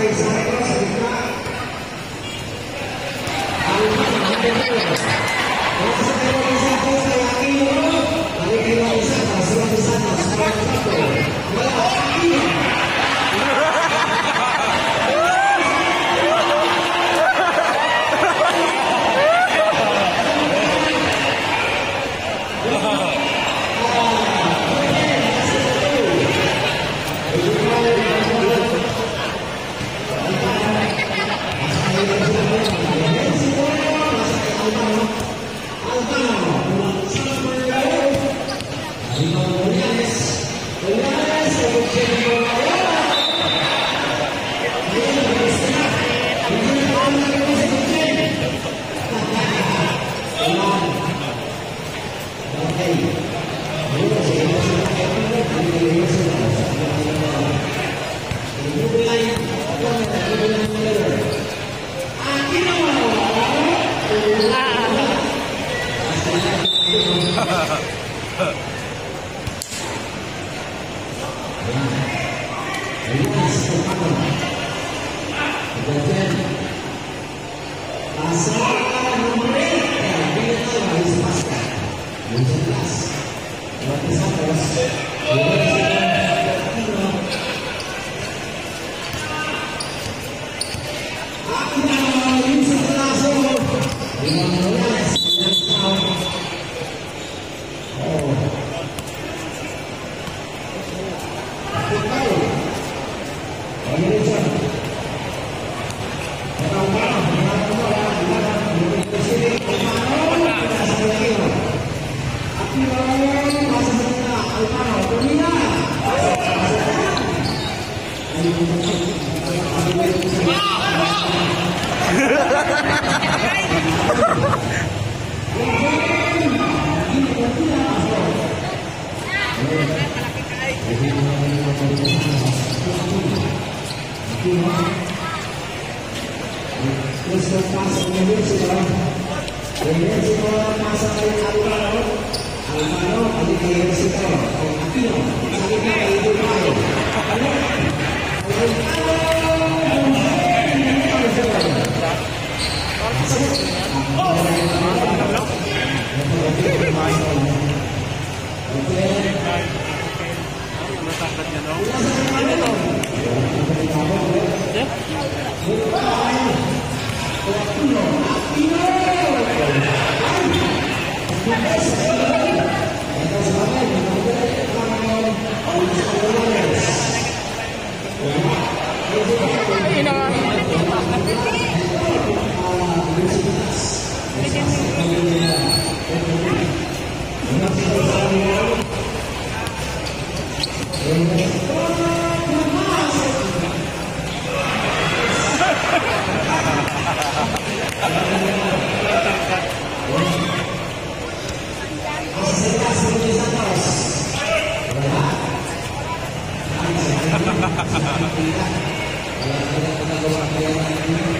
Thanks. うん。ハハハハ kemudian setelah kemudian setelah Hahaha.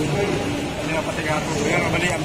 ini na pati ako. Kaya nga mali ang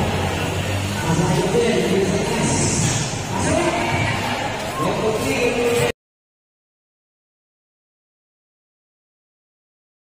Thank you.